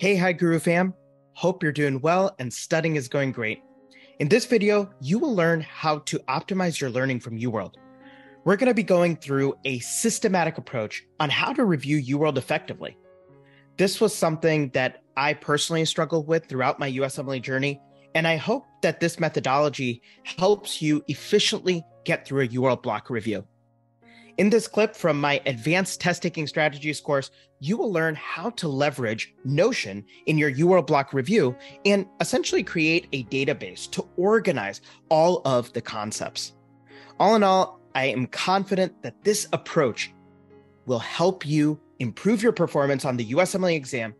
Hey, HyGuru fam. Hope you're doing well and studying is going great. In this video, you will learn how to optimize your learning from UWorld. We're going to be going through a systematic approach on how to review UWorld effectively. This was something that I personally struggled with throughout my USMLE journey, and I hope that this methodology helps you efficiently get through a UWorld block review. In this clip from my Advanced Test Taking Strategies course, you will learn how to leverage Notion in your UWorld block review and essentially create a database to organize all of the concepts. All in all, I am confident that this approach will help you improve your performance on the USMLE exam.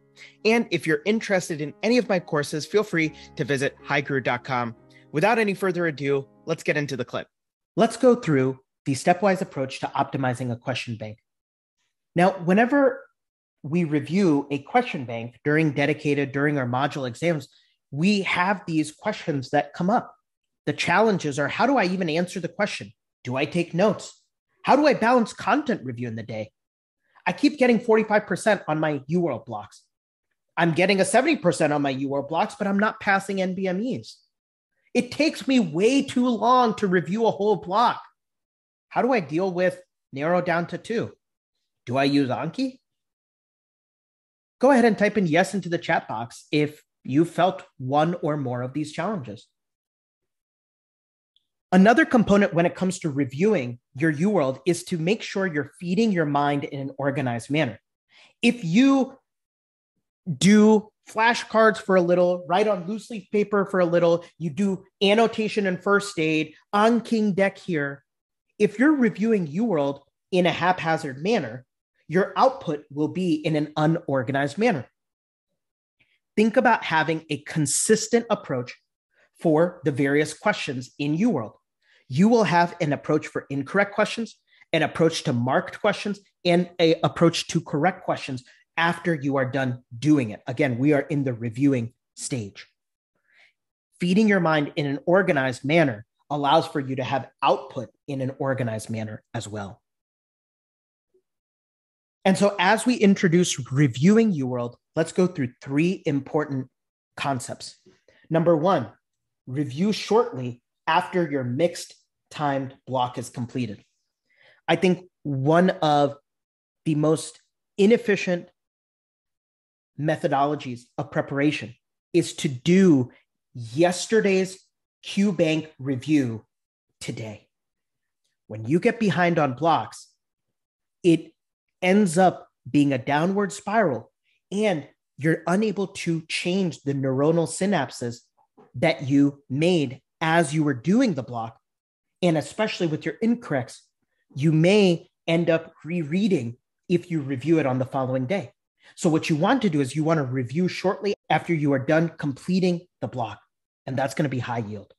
And if you're interested in any of my courses, feel free to visit hyguru.com. Without any further ado, let's get into the clip. Let's go through the stepwise approach to optimizing a question bank. Now, whenever we review a question bank during dedicated, during our module exams, we have these questions that come up. The challenges are how do I even answer the question? Do I take notes? How do I balance content review in the day? I keep getting 45% on my UWorld blocks. I'm getting a 70% on my UWorld blocks, but I'm not passing NBMEs. It takes me way too long to review a whole block. How do I deal with narrow down to two? Do I use Anki? Go ahead and type in yes into the chat box if you felt one or more of these challenges. Another component when it comes to reviewing your UWorld is to make sure you're feeding your mind in an organized manner. If you do flashcards for a little, write on loose leaf paper for a little, you do annotation and first aid AnKing Deck here, if you're reviewing UWorld in a haphazard manner, your output will be in an unorganized manner. Think about having a consistent approach for the various questions in UWorld. You will have an approach for incorrect questions, an approach to marked questions, and an approach to correct questions after you are done doing it. Again, we are in the reviewing stage. Feeding your mind in an organized manner allows for you to have output in an organized manner as well. And so, as we introduce reviewing UWorld, let's go through three important concepts. Number one, review shortly after your mixed timed block is completed. I think one of the most inefficient methodologies of preparation is to do yesterday's QBank review today. When you get behind on blocks, it ends up being a downward spiral and you're unable to change the neuronal synapses that you made as you were doing the block. And especially with your incorrects, you may end up rereading if you review it on the following day. So, what you want to do is you want to review shortly after you are done completing the block and that's going to be high yield.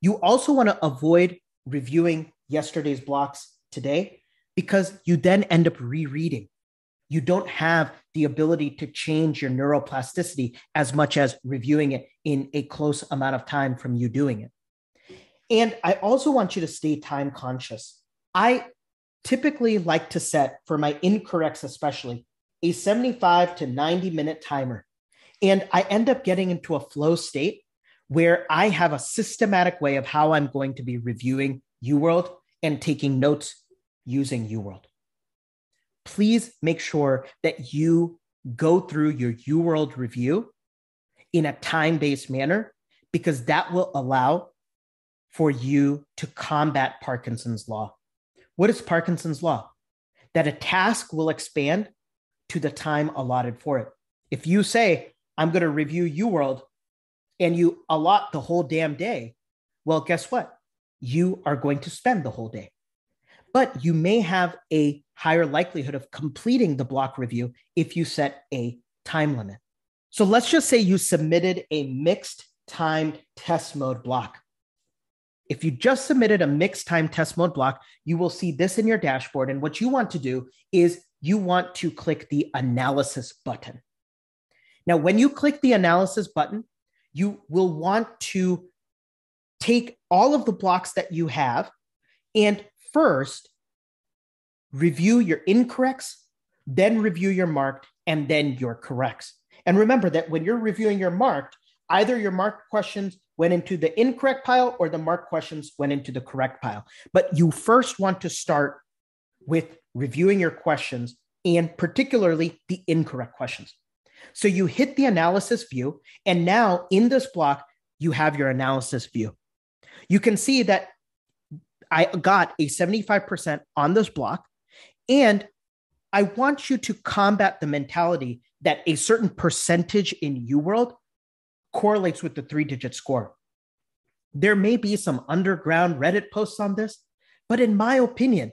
You also want to avoid reviewing yesterday's blocks today because you then end up rereading. You don't have the ability to change your neuroplasticity as much as reviewing it in a close amount of time from you doing it. And I also want you to stay time conscious. I typically like to set for my incorrects, especially a 75 to 90 minute timer. And I end up getting into a flow state where I have a systematic way of how I'm going to be reviewing UWorld and taking notes using UWorld. Please make sure that you go through your UWorld review in a time based manner because that will allow for you to combat Parkinson's law. What is Parkinson's law? That a task will expand to the time allotted for it. If you say, I'm going to review UWorld and you allot the whole damn day, well, guess what? You are going to spend the whole day. But you may have a higher likelihood of completing the block review if you set a time limit. So let's just say you submitted a mixed timed test mode block. If you just submitted a mixed time test mode block, you will see this in your dashboard. And what you want to do is you want to click the analysis button. Now, when you click the analysis button, you will want to take all of the blocks that you have and first review your incorrects, then review your marked, and then your corrects. And remember that when you're reviewing your marked, either your marked questions went into the incorrect pile or the marked questions went into the correct pile. But you first want to start with reviewing your questions and particularly the incorrect questions. So you hit the analysis view, and now in this block, you have your analysis view. You can see that I got a 75% on this block, and I want you to combat the mentality that a certain percentage in UWorld correlates with the three digit score. There may be some underground Reddit posts on this, but in my opinion,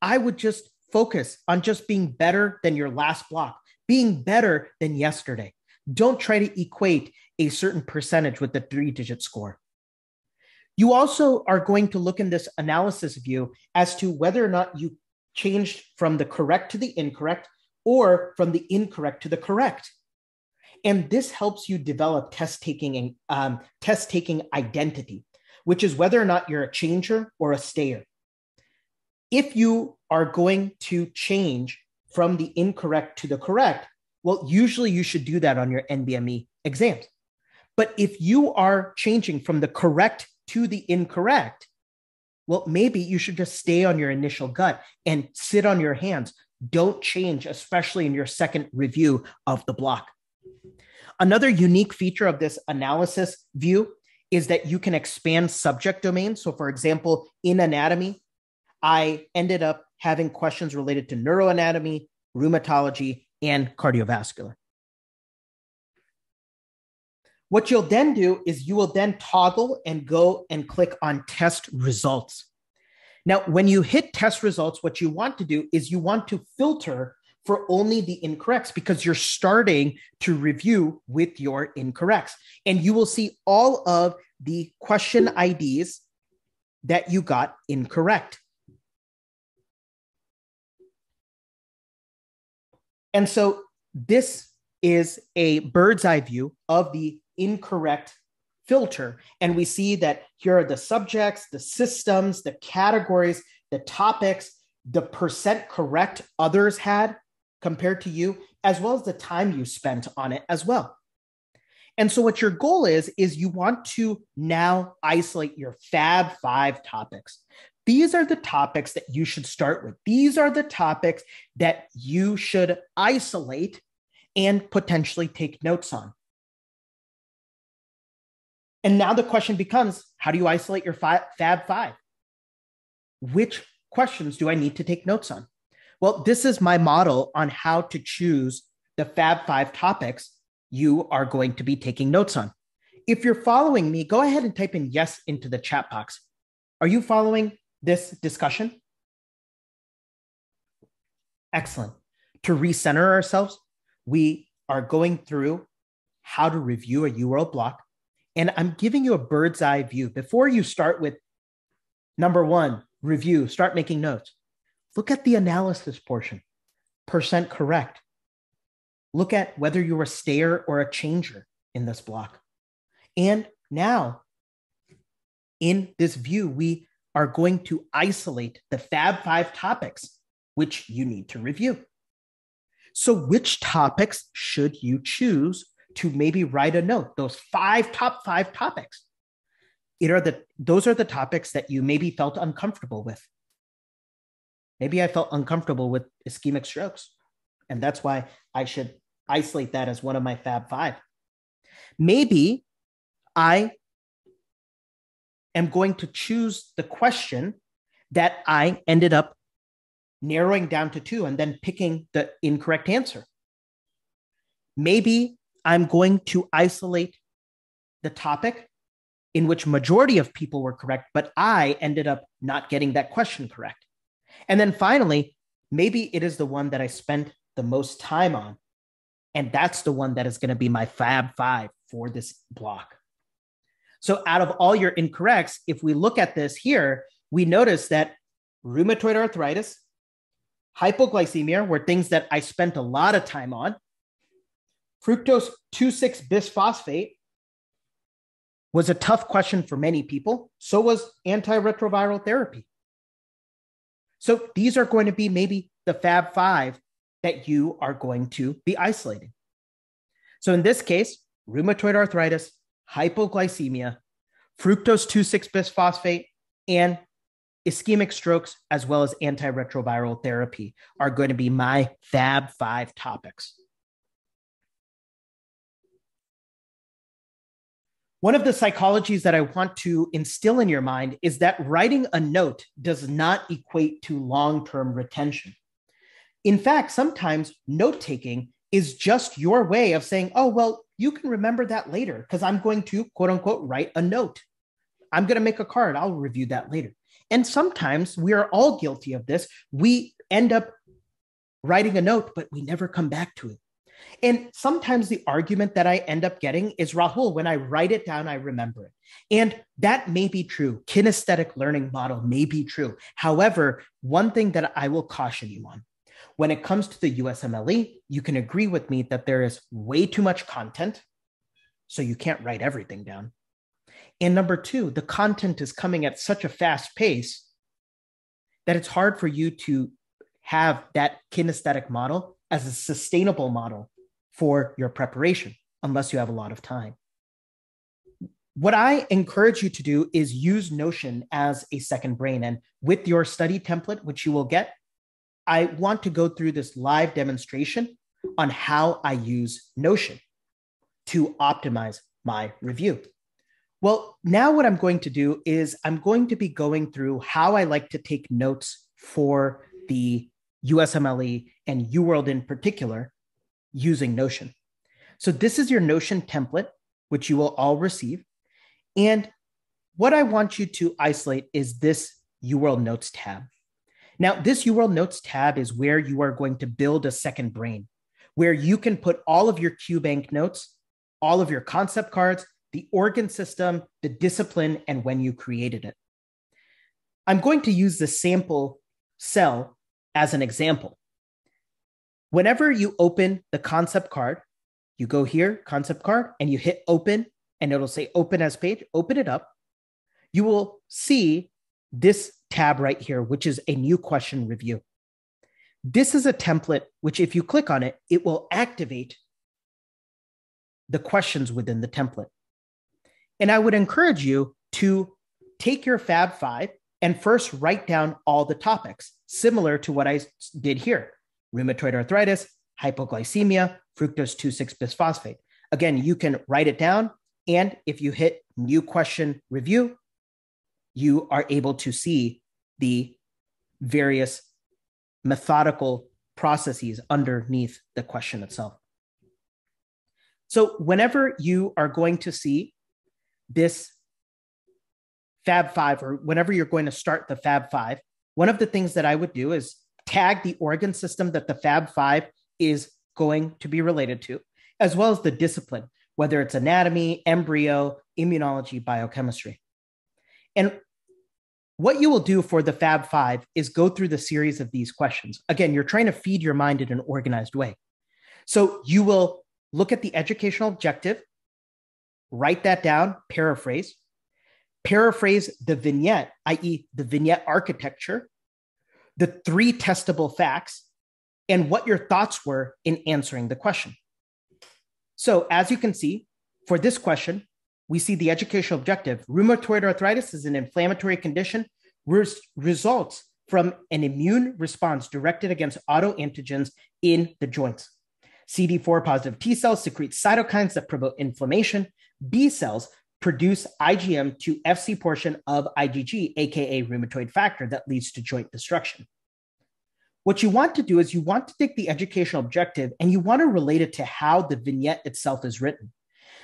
I would just focus on just being better than your last block, being better than yesterday. Don't try to equate a certain percentage with the three digit score. You also are going to look in this analysis view as to whether or not you changed from the correct to the incorrect or from the incorrect to the correct. And this helps you develop test taking um, test taking identity, which is whether or not you're a changer or a stayer. If you are going to change from the incorrect to the correct, well, usually you should do that on your NBME exams. But if you are changing from the correct to the incorrect, well, maybe you should just stay on your initial gut and sit on your hands. Don't change, especially in your second review of the block. Another unique feature of this analysis view is that you can expand subject domains. So, for example, in anatomy, I ended up having questions related to neuroanatomy, rheumatology, and cardiovascular. What you'll then do is you will then toggle and go and click on test results. Now, when you hit test results, what you want to do is you want to filter for only the incorrects because you're starting to review with your incorrects. And you will see all of the question IDs that you got incorrect. And so this is a bird's eye view of the incorrect filter. And we see that here are the subjects, the systems, the categories, the topics, the percent correct others had compared to you, as well as the time you spent on it as well. And so, what your goal is, is you want to now isolate your Fab Five topics. These are the topics that you should start with. These are the topics that you should isolate and potentially take notes on. And now the question becomes how do you isolate your Fab Five? Which questions do I need to take notes on? Well, this is my model on how to choose the Fab Five topics you are going to be taking notes on. If you're following me, go ahead and type in yes into the chat box. Are you following this discussion? Excellent. To recenter ourselves, we are going through how to review a UWorld block. And I'm giving you a bird's eye view. Before you start with number one, review, start making notes. Look at the analysis portion, percent correct. Look at whether you're a stayer or a changer in this block. And now, in this view, we are going to isolate the Fab Five topics which you need to review. So, which topics should you choose to maybe write a note? Those five top five topics. It are the those are the topics that you maybe felt uncomfortable with. Maybe I felt uncomfortable with ischemic strokes, and that's why I should isolate that as one of my Fab Five. Maybe I am going to choose the question that I ended up narrowing down to two and then picking the incorrect answer. Maybe I'm going to isolate the topic in which majority of people were correct, but I ended up not getting that question correct. And then finally, maybe it is the one that I spent the most time on. And that's the one that is going to be my Fab Five for this block. So, out of all your incorrects, if we look at this here, we notice that rheumatoid arthritis, hypoglycemia were things that I spent a lot of time on. Fructose 2,6 bisphosphate was a tough question for many people. So was antiretroviral therapy. So these are going to be maybe the Fab Five that you are going to be isolating. So in this case, rheumatoid arthritis, hypoglycemia, fructose 2,6 bisphosphate, and ischemic strokes, as well as antiretroviral therapy, are going to be my Fab Five topics. One of the psychologies that I want to instill in your mind is that writing a note does not equate to long term retention. In fact, sometimes note taking is just your way of saying, oh, well, you can remember that later because I'm going to quote unquote write a note. I'm going to make a card. I'll review that later. And sometimes we are all guilty of this. We end up writing a note, but we never come back to it. And sometimes the argument that I end up getting is Rahul, when I write it down, I remember it. And that may be true. Kinesthetic learning model may be true. However, one thing that I will caution you on when it comes to the USMLE, you can agree with me that there is way too much content. So you can't write everything down. And number two, the content is coming at such a fast pace that it's hard for you to have that kinesthetic model as a sustainable model for your preparation unless you have a lot of time. What I encourage you to do is use Notion as a second brain. And with your study template, which you will get, I want to go through this live demonstration on how I use Notion to optimize my review. Well, now what I'm going to do is I'm going to be going through how I like to take notes for the USMLE and UWorld in particular using Notion. So this is your Notion template, which you will all receive. And what I want you to isolate is this UWorld Notes tab. Now, this UWorld Notes tab is where you are going to build a second brain, where you can put all of your QBank notes, all of your concept cards, the organ system, the discipline, and when you created it. I'm going to use the sample cell as an example. Whenever you open the concept card, you go here, concept card, and you hit open, and it'll say open as page, open it up. You will see this tab right here, which is a new question review. This is a template, which if you click on it, it will activate the questions within the template. And I would encourage you to take your Fab Five and first write down all the topics, similar to what I did here rheumatoid arthritis, hypoglycemia, fructose 2 6 bisphosphate. Again, you can write it down. And if you hit new question review, you are able to see the various methodical processes underneath the question itself. So, whenever you are going to see this Fab Five, or whenever you're going to start the Fab Five, one of the things that I would do is tag the organ system that the Fab Five is going to be related to, as well as the discipline, whether it's anatomy, embryo, immunology, biochemistry. And what you will do for the Fab Five is go through the series of these questions. Again, you're trying to feed your mind in an organized way. So you will look at the educational objective, write that down, paraphrase, paraphrase the vignette, i.e., the vignette architecture, the three testable facts, and what your thoughts were in answering the question. So, as you can see, for this question, we see the educational objective rheumatoid arthritis is an inflammatory condition, res- results from an immune response directed against autoantigens in the joints. CD4 positive T cells secrete cytokines that promote inflammation. B cells produce IgM to FC portion of IgG, aka rheumatoid factor, that leads to joint destruction. What you want to do is you want to take the educational objective and you want to relate it to how the vignette itself is written.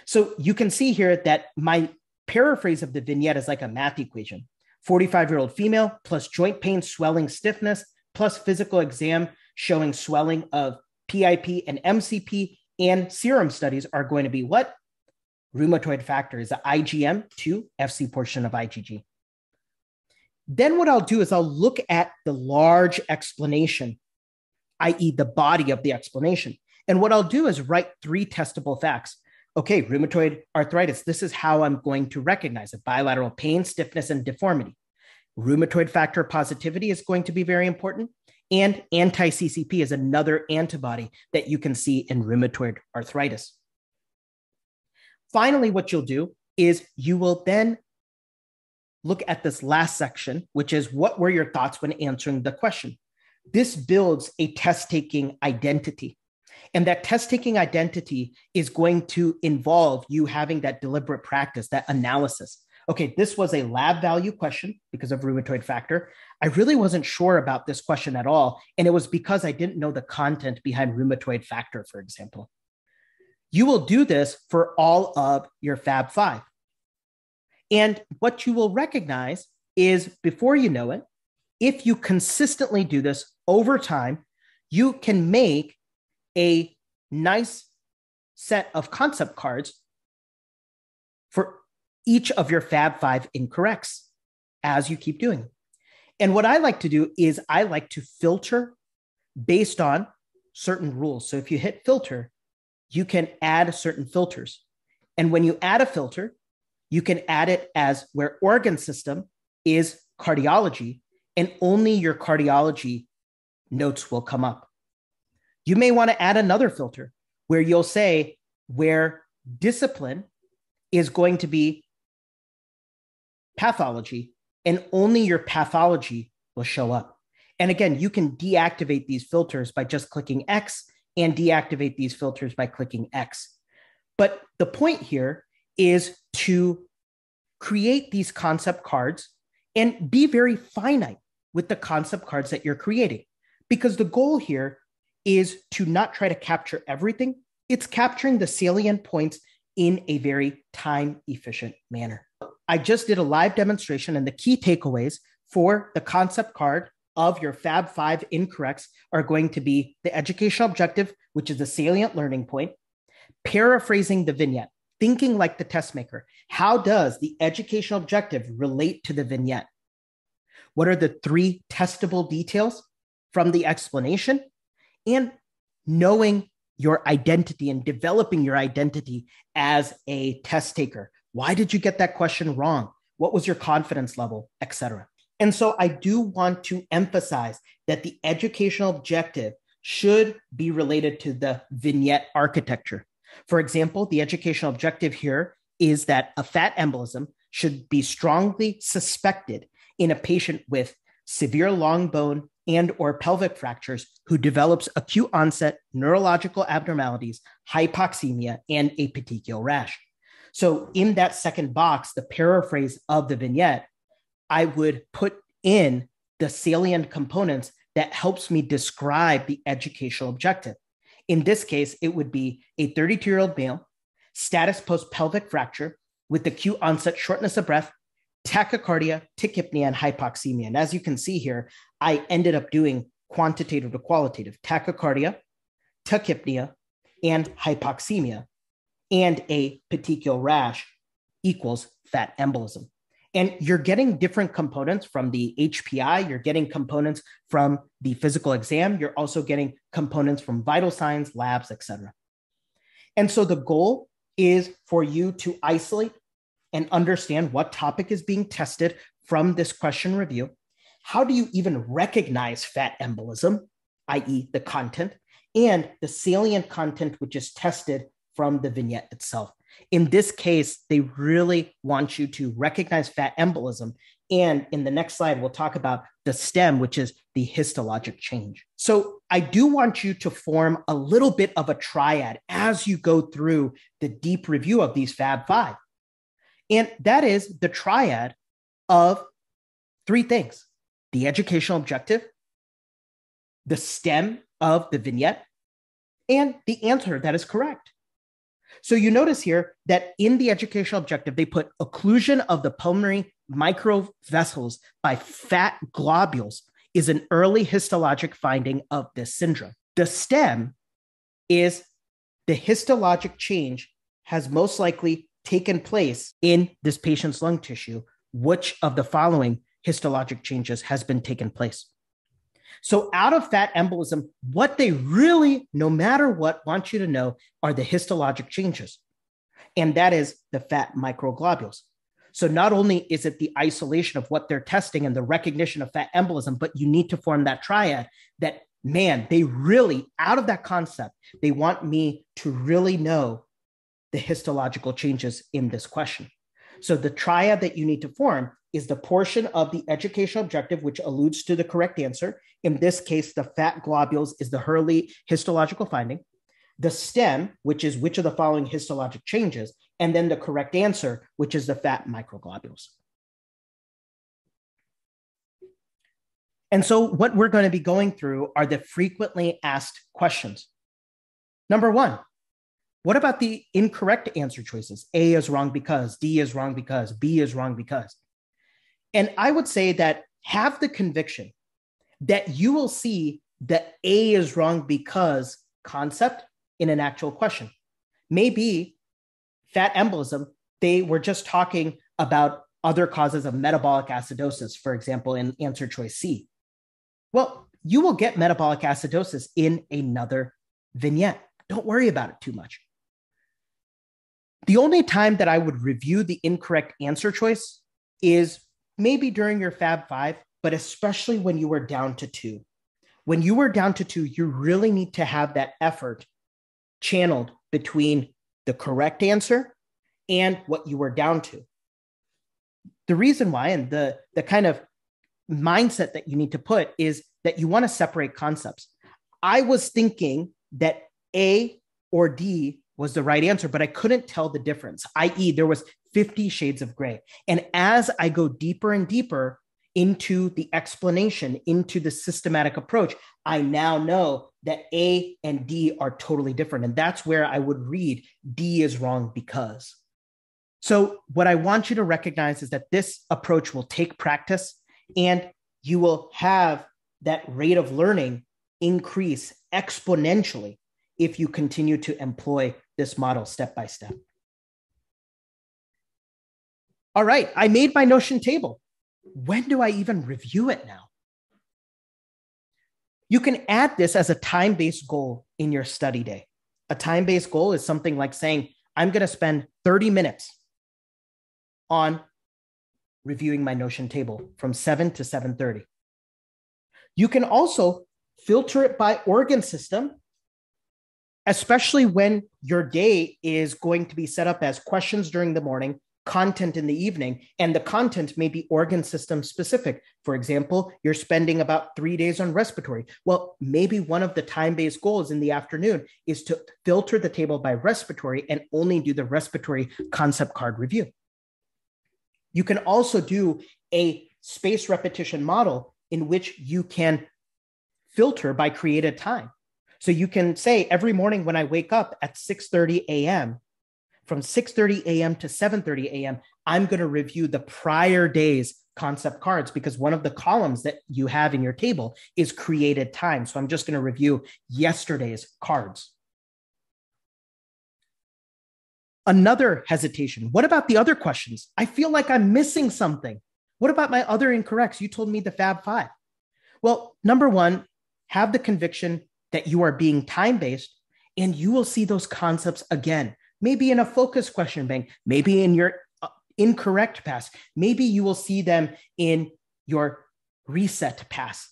So you can see here that my paraphrase of the vignette is like a math equation 45 year old female plus joint pain, swelling, stiffness, plus physical exam showing swelling of PIP and MCP and serum studies are going to be what? Rheumatoid factor is the IgM to FC portion of IgG. Then what I'll do is I'll look at the large explanation, i.e., the body of the explanation. And what I'll do is write three testable facts. Okay, rheumatoid arthritis, this is how I'm going to recognize it bilateral pain, stiffness, and deformity. Rheumatoid factor positivity is going to be very important. And anti CCP is another antibody that you can see in rheumatoid arthritis. finally, what you'll do is you will then look at this last section, which is what were your thoughts when answering the question? This builds a test taking identity. And that test taking identity is going to involve you having that deliberate practice, that analysis. Okay, this was a lab value question because of rheumatoid factor. I really wasn't sure about this question at all. And it was because I didn't know the content behind rheumatoid factor, for example. You will do this for all of your Fab Five. And what you will recognize is before you know it, if you consistently do this over time, you can make a nice set of concept cards for each of your Fab Five incorrects as you keep doing. And what I like to do is I like to filter based on certain rules. So if you hit filter, you can add certain filters. And when you add a filter, you can add it as where organ system is cardiology, and only your cardiology notes will come up. You may want to add another filter where you'll say where discipline is going to be pathology, and only your pathology will show up. And again, you can deactivate these filters by just clicking X and deactivate these filters by clicking X. But the point here is to create these concept cards and be very finite with the concept cards that you're creating. Because the goal here is to not try to capture everything, it's capturing the salient points in a very time efficient manner. I just did a live demonstration, and the key takeaways for the concept card of your Fab Five incorrects are going to be the educational objective, which is the salient learning point, paraphrasing the vignette, thinking like the test maker. How does the educational objective relate to the vignette? What are the three testable details from the explanation? And knowing your identity and developing your identity as a test taker. Why did you get that question wrong? What was your confidence level, etc. And so I do want to emphasize that the educational objective should be related to the vignette architecture. For example, the educational objective here is that a fat embolism should be strongly suspected in a patient with severe long bone and or pelvic fractures who develops acute onset neurological abnormalities, hypoxemia, and a petechial rash. So in that second box, the paraphrase of the vignette, I would put in the salient components that helps me describe the educational objective. In this case, it would be a 32 year old male, status post pelvic fracture with acute onset shortness of breath, tachycardia, tachypnea, and hypoxemia. And as you can see here, I ended up doing quantitative to qualitative tachycardia, tachypnea, and hypoxemia, and a petechial rash equals fat embolism. And you're getting different components from the HPI, you're getting components from the physical exam, you're also getting components from vital signs, labs, etc. And so the goal is for you to isolate and understand what topic is being tested from this question review. How do you even recognize fat embolism, i.e., the content, and the salient content which is tested from the vignette itself? In this case, they really want you to recognize fat embolism. And in the next slide, we'll talk about the STEM, which is the histologic change. So I do want you to form a little bit of a triad as you go through the deep review of these Fab Five. And that is the triad of three things the educational objective, the STEM of the vignette, and the answer that is correct. So you notice here that in the educational objective, they put occlusion of the pulmonary microvessels by fat globules is an early histologic finding of this syndrome. The stem is the histologic change has most likely taken place in this patient's lung tissue. Which of the following histologic changes has been taken place? So, out of fat embolism, what they really, no matter what, want you to know are the histologic changes. And that is the fat microglobules. So, not only is it the isolation of what they're testing and the recognition of fat embolism, but you need to form that triad that, man, they really, out of that concept, they want me to really know the histological changes in this question. So the triad that you need to form is the portion of the educational objective which alludes to the correct answer. In this case, the fat globules is the early histological finding. The stem, which is which of the following histologic changes, and then the correct answer, which is the fat microglobules. And so, what we're going to be going through are the frequently asked questions. Number one, what about the incorrect answer choices? A is wrong because, D is wrong because, B is wrong because. And I would say that have the conviction that you will see that A is wrong because concept in an actual question. Maybe fat embolism, they were just talking about other causes of metabolic acidosis, for example, in answer choice C. Well, you will get metabolic acidosis in another vignette. Don't worry about it too much. The only time that I would review the incorrect answer choice is maybe during your Fab Five, but especially when you were down to two. When you were down to two, you really need to have that effort channeled between the correct answer and what you were down to. The reason why, and the, the kind of mindset that you need to put is that you want to separate concepts. I was thinking that A or D was the right answer, but I couldn't tell the difference, i.e., there was 50 shades of gray. And as I go deeper and deeper into the explanation, into the systematic approach, I now know that A and D are totally different. And that's where I would read D is wrong because. So, what I want you to recognize is that this approach will take practice and you will have that rate of learning increase exponentially if you continue to employ this model step by step. All right, I made my Notion table. When do I even review it now? You can add this as a time based goal in your study day. A time based goal is something like saying, I'm going to spend 30 minutes on reviewing my Notion table from 7 to 7:30. You can also filter it by organ system especially when your day is going to be set up as questions during the morning, content in the evening, and the content may be organ system specific. For example, you're spending about three days on respiratory. Well, maybe one of the time based goals in the afternoon is to filter the table by respiratory and only do the respiratory concept card review. You can also do a space repetition model in which you can filter by created time. So you can say every morning when I wake up at 6:30 a.m., from 6:30 a.m. to 7:30 a.m., I'm going to review the prior day's concept cards because one of the columns that you have in your table is created time. So I'm just going to review yesterday's cards. Another hesitation. What about the other questions? I feel like I'm missing something. What about my other incorrects? You told me the Fab Five. Well, number one, have the conviction that you are being time based, and you will see those concepts again. Maybe in a focus question bank, maybe in your uh, incorrect pass, maybe you will see them in your reset pass.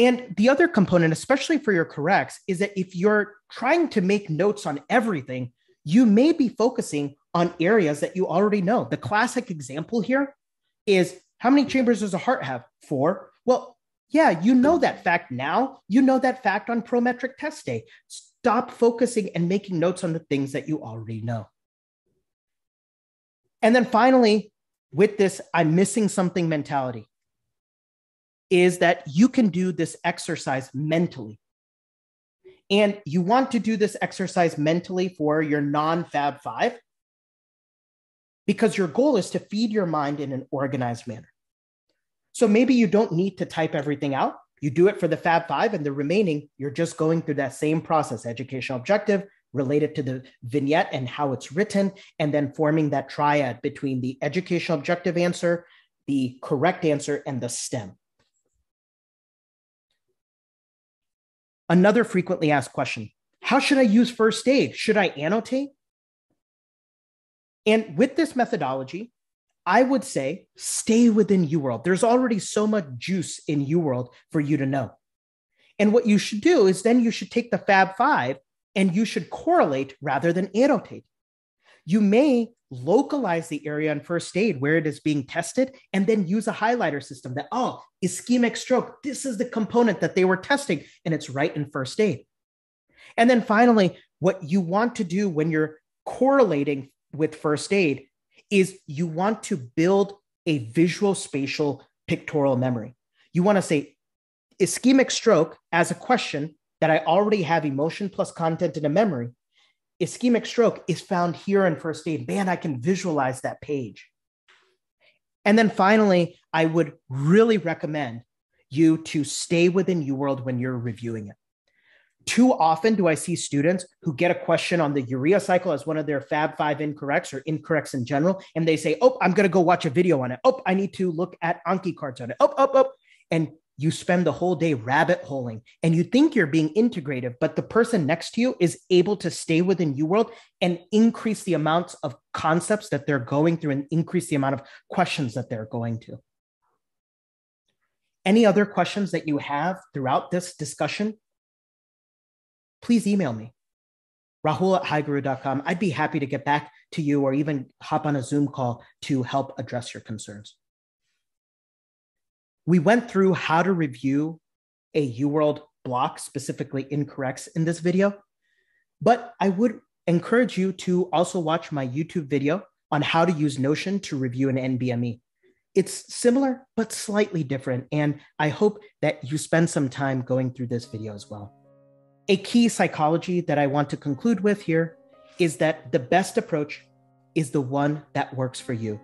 And the other component, especially for your corrects, is that if you're trying to make notes on everything, you may be focusing on areas that you already know. The classic example here is how many chambers does a heart have? Four. Well, yeah, you know that fact now. You know that fact on Prometric test day. Stop focusing and making notes on the things that you already know. And then finally, with this, I'm missing something mentality is that you can do this exercise mentally. And you want to do this exercise mentally for your non Fab Five because your goal is to feed your mind in an organized manner. So maybe you don't need to type everything out. You do it for the Fab Five, and the remaining, you're just going through that same process educational objective related to the vignette and how it's written, and then forming that triad between the educational objective answer, the correct answer, and the STEM. Another frequently asked question How should I use first aid? Should I annotate? And with this methodology, I would say stay within U World. There's already so much juice in U World for you to know. And what you should do is then you should take the Fab Five and you should correlate rather than annotate. You may localize the area in first aid where it is being tested and then use a highlighter system that, oh, ischemic stroke, this is the component that they were testing, and it's right in first aid. And then finally, what you want to do when you're correlating with first aid is you want to build a visual spatial pictorial memory. You want to say ischemic stroke as a question that I already have emotion plus content in a memory. Ischemic stroke is found here in first aid. Man, I can visualize that page. And then finally, I would really recommend you to stay within UWorld when you're reviewing it. Too often do I see students who get a question on the urea cycle as one of their Fab Five incorrects or incorrects in general, and they say, "Oh, I'm going to go watch a video on it. Oh, I need to look at Anki cards on it. Oh, oh, oh," and you spend the whole day rabbit holing, and you think you're being integrative, but the person next to you is able to stay within UWorld and increase the amounts of concepts that they're going through and increase the amount of questions that they're going to. Any other questions that you have throughout this discussion? Please email me, rahul at hyguru.com. I'd be happy to get back to you or even hop on a Zoom call to help address your concerns. We went through how to review a UWorld block, specifically incorrects, in this video, but I would encourage you to also watch my YouTube video on how to use Notion to review an NBME. It's similar, but slightly different. And I hope that you spend some time going through this video as well. A key psychology that I want to conclude with here is that the best approach is the one that works for you.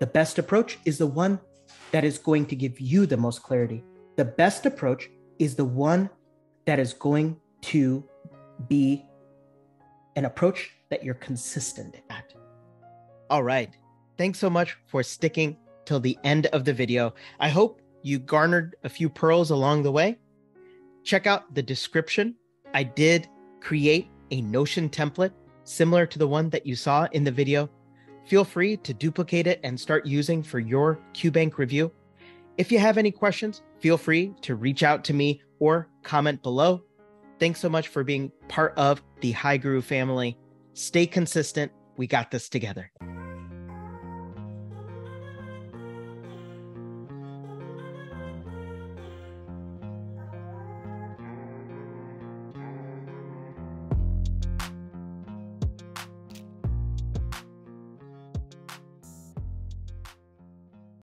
The best approach is the one that is going to give you the most clarity. The best approach is the one that is going to be an approach that you're consistent at. All right. Thanks so much for sticking till the end of the video. I hope you garnered a few pearls along the way. Check out the description I did create a Notion template similar to the one that you saw in the video. Feel free to duplicate it and start using for your QBank review. If you have any questions, feel free to reach out to me or comment below. Thanks so much for being part of the HyGuru family. Stay consistent. We got this together.